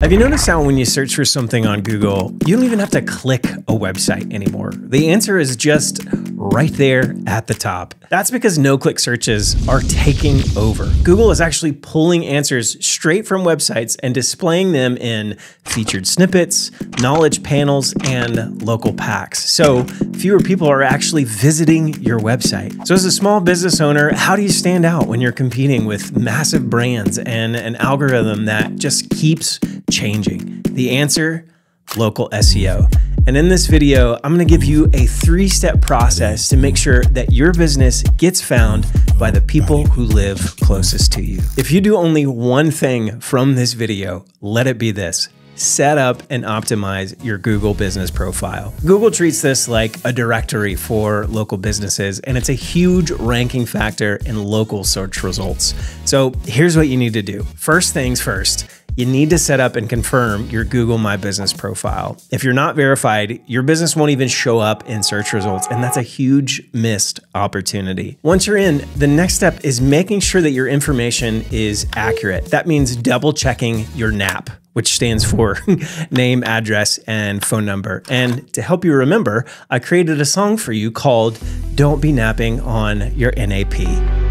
Have you noticed how when you search for something on Google, you don't even have to click a website anymore? The answer is just right there at the top. That's because no click searches are taking over. Google is actually pulling answers straight from websites and displaying them in featured snippets, knowledge panels, and local packs. So fewer people are actually visiting your website. So, as a small business owner, how do you stand out when you're competing with massive brands and an algorithm that just keeps changing? The answer local SEO. And in this video, I'm gonna give you a three step process to make sure that your business gets found by the people who live closest to you. If you do only one thing from this video, let it be this set up and optimize your Google business profile. Google treats this like a directory for local businesses, and it's a huge ranking factor in local search results. So here's what you need to do. First things first, you need to set up and confirm your Google My Business profile. If you're not verified, your business won't even show up in search results, and that's a huge missed opportunity. Once you're in, the next step is making sure that your information is accurate. That means double checking your NAP, which stands for name, address, and phone number. And to help you remember, I created a song for you called Don't Be Napping on Your NAP.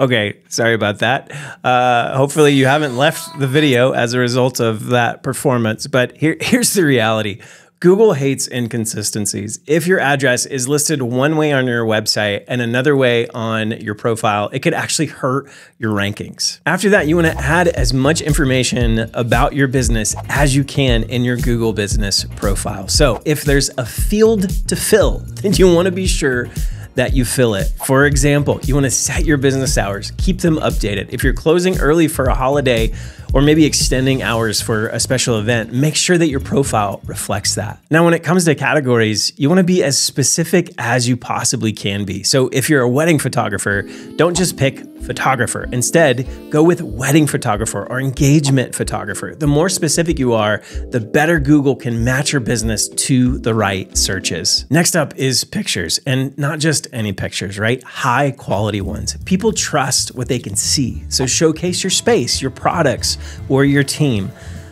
Okay, sorry about that. Uh, hopefully, you haven't left the video as a result of that performance. But here, here's the reality Google hates inconsistencies. If your address is listed one way on your website and another way on your profile, it could actually hurt your rankings. After that, you want to add as much information about your business as you can in your Google business profile. So if there's a field to fill, then you want to be sure that you fill it. For example, you want to set your business hours, keep them updated. If you're closing early for a holiday, or maybe extending hours for a special event, make sure that your profile reflects that. Now, when it comes to categories, you wanna be as specific as you possibly can be. So if you're a wedding photographer, don't just pick photographer. Instead, go with wedding photographer or engagement photographer. The more specific you are, the better Google can match your business to the right searches. Next up is pictures, and not just any pictures, right? High quality ones. People trust what they can see. So showcase your space, your products, or your team.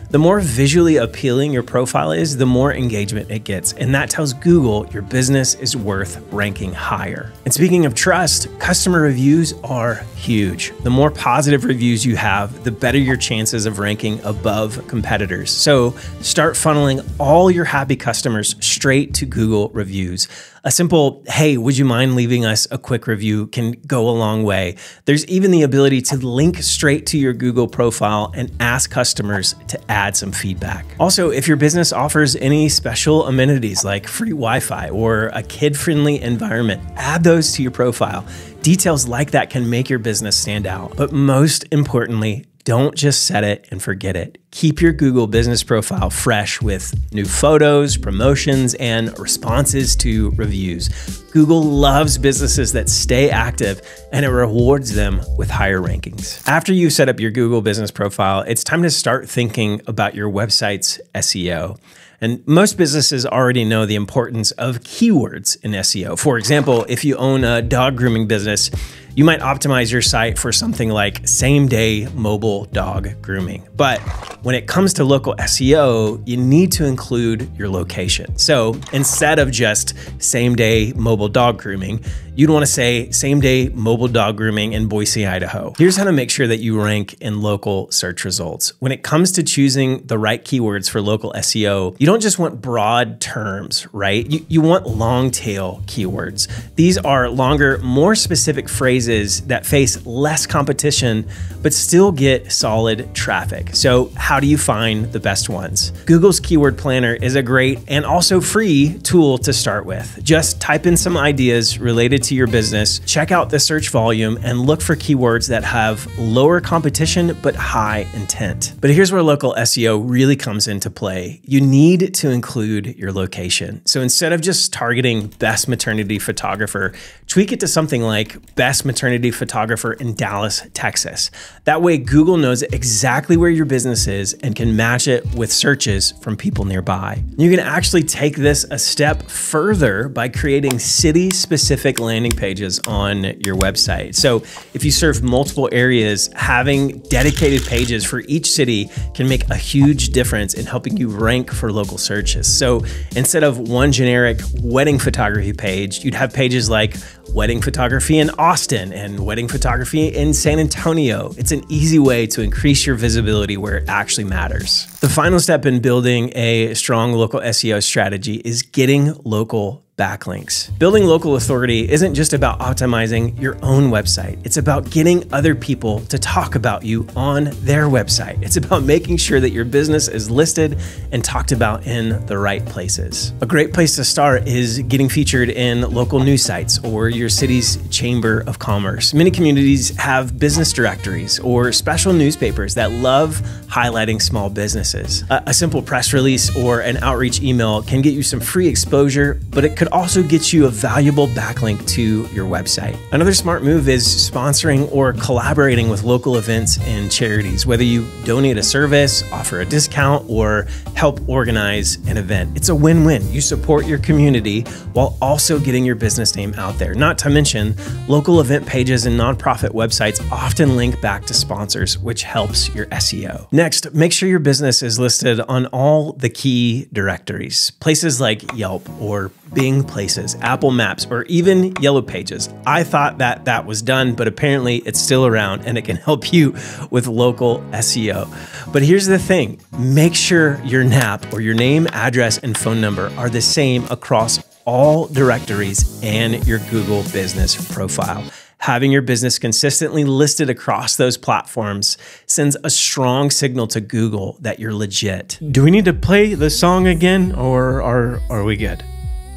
The more visually appealing your profile is, the more engagement it gets. And that tells Google your business is worth ranking higher. And speaking of trust, customer reviews are huge. The more positive reviews you have, the better your chances of ranking above competitors. So start funneling all your happy customers straight to Google reviews. A simple, hey, would you mind leaving us a quick review can go a long way. There's even the ability to link straight to your Google profile and ask customers to add some feedback. Also, if your business offers any special amenities like free Wi Fi or a kid friendly environment, add those to your profile. Details like that can make your business stand out. But most importantly, don't just set it and forget it. Keep your Google business profile fresh with new photos, promotions, and responses to reviews. Google loves businesses that stay active and it rewards them with higher rankings. After you set up your Google business profile, it's time to start thinking about your website's SEO. And most businesses already know the importance of keywords in SEO. For example, if you own a dog grooming business, you might optimize your site for something like same day mobile dog grooming. But when it comes to local SEO, you need to include your location. So instead of just same day mobile dog grooming, you'd want to say same day mobile dog grooming in Boise, Idaho. Here's how to make sure that you rank in local search results. When it comes to choosing the right keywords for local SEO, you don't just want broad terms, right? You, you want long tail keywords. These are longer, more specific phrases phrases that face less competition but still get solid traffic. So, how do you find the best ones? Google's Keyword Planner is a great and also free tool to start with. Just type in some ideas related to your business, check out the search volume, and look for keywords that have lower competition but high intent. But here's where local SEO really comes into play. You need to include your location. So instead of just targeting best maternity photographer, tweak it to something like best maternity photographer in Dallas, Texas. That way, Google knows exactly where your business is and can match it with searches from people nearby. You can actually take this a step further by creating city specific landing pages on your website. So if you serve multiple areas, having dedicated pages for each city can make a huge difference in helping you rank for local searches. So instead of one generic wedding photography page, you'd have pages like wedding photography in Austin and wedding photography in San Antonio. It's an easy way to increase your visibility where it actually matters. The final step in building a strong local SEO strategy is getting local backlinks. Building local authority isn't just about optimizing your own website. It's about getting other people to talk about you on their website. It's about making sure that your business is listed and talked about in the right places. A great place to start is getting featured in local news sites or your city's chamber of commerce. Many communities have business directories or special newspapers that love highlighting small businesses. A, a simple press release or an outreach email can get you some free exposure, but it could could also get you a valuable backlink to your website. Another smart move is sponsoring or collaborating with local events and charities, whether you donate a service, offer a discount, or help organize an event. It's a win win. You support your community while also getting your business name out there. Not to mention, local event pages and nonprofit websites often link back to sponsors, which helps your SEO. Next, make sure your business is listed on all the key directories, places like Yelp or Bing Places, Apple Maps, or even Yellow Pages. I thought that that was done, but apparently it's still around and it can help you with local SEO. But here's the thing make sure your NAP or your name, address, and phone number are the same across all directories and your Google business profile. Having your business consistently listed across those platforms sends a strong signal to Google that you're legit. Do we need to play the song again or are, are we good?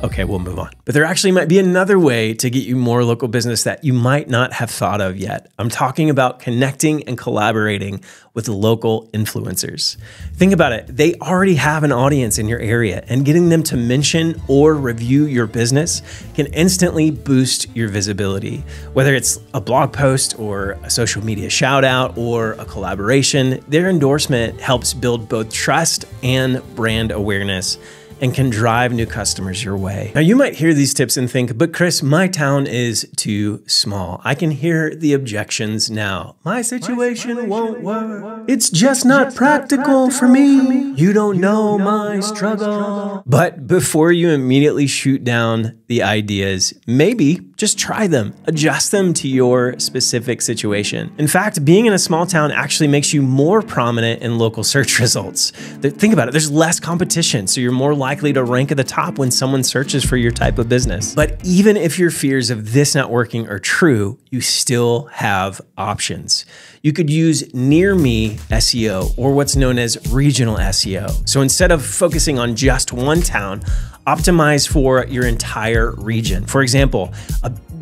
Okay, we'll move on. But there actually might be another way to get you more local business that you might not have thought of yet. I'm talking about connecting and collaborating with local influencers. Think about it. They already have an audience in your area, and getting them to mention or review your business can instantly boost your visibility. Whether it's a blog post or a social media shout out or a collaboration, their endorsement helps build both trust and brand awareness and can drive new customers your way. Now, you might hear these tips and think, but Chris, my town is too small. I can hear the objections now. My situation, my won't work. It's just not just practical, not practical for, me. for, me. You don't you know, don't my, struggle. my struggle. But before you immediately shoot down the ideas, maybe just try them, adjust them to your specific situation. In fact, being in a small town actually makes you more prominent in local search results. Think about it, there's less competition, so you're more likely to rank at the top when someone searches for your type of business. But even if your fears of this not working are true, you still have options. You could use near me SEO or what's known as regional SEO. So instead of focusing on just one town, optimize for your entire region. For example,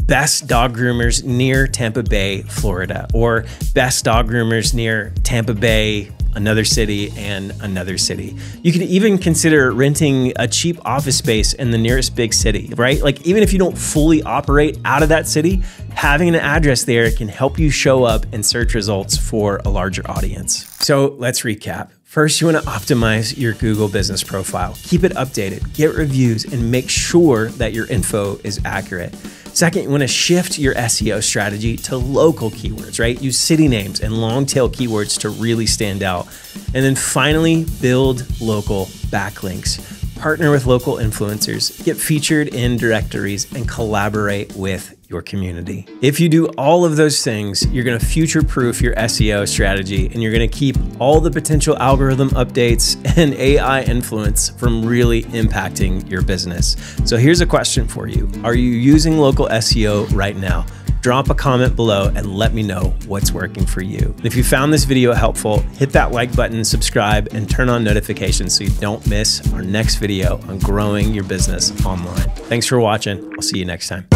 best dog groomers near Tampa Bay, Florida, or best dog groomers near Tampa Bay, another city, and another city. You could even consider renting a cheap office space in the nearest big city, right? Like, even if you don't fully operate out of that city, having an address there can help you show up in search results for a larger audience. So let's recap. First, you want to optimize your Google business profile. Keep it updated, get reviews, and make sure that your info is accurate. Second, you want to shift your SEO strategy to local keywords, right? Use city names and long tail keywords to really stand out. And then finally, build local backlinks. Partner with local influencers, get featured in directories, and collaborate with your community. If you do all of those things, you're going to future proof your SEO strategy and you're going to keep all the potential algorithm updates and AI influence from really impacting your business. So here's a question for you Are you using local SEO right now? drop a comment below and let me know what's working for you. If you found this video helpful, hit that like button, subscribe, and turn on notifications so you don't miss our next video on growing your business online. Thanks for watching. I'll see you next time.